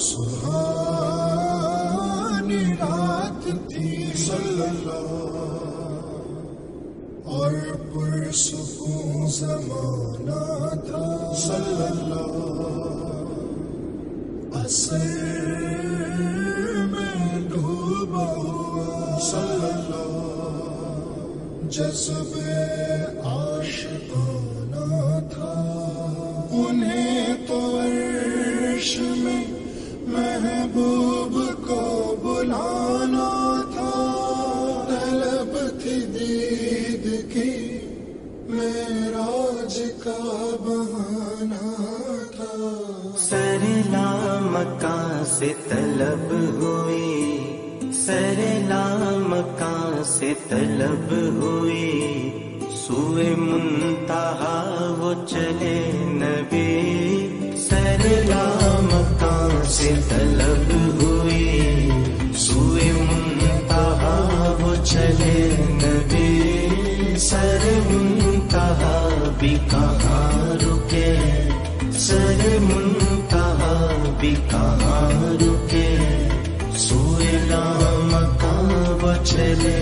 सुहानी रात थी सल्लल्लाह और पुरसकून जमाना था सल्लल्लाह असर में डूबा हुआ सल्लल्लाह जज्बे आशिकाना था। उन्हें तो अर्श में महबूब को बुलाना था। तलब थी दीद की। मेराज का बहाना था। सरला मका से तलब हुई। सरला मका से तलब हुई। सुए मुंतहा वो चले नबी। सरला मका से तलब हुई। सुए मुंतहा वो चले नबी। सर भी कहाँ रुके? सर मुंतहा भी कहाँ रुके? सुएला मका बचले नबी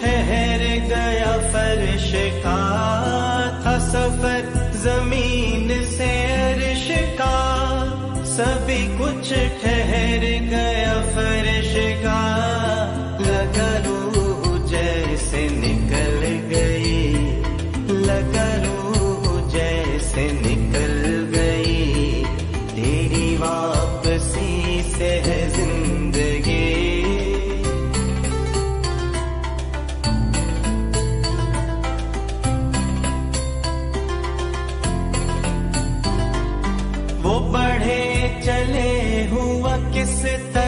ठहर गया फर्श का था सफ़र ज़मीन से अर्श का। सभी कुछ ठहर está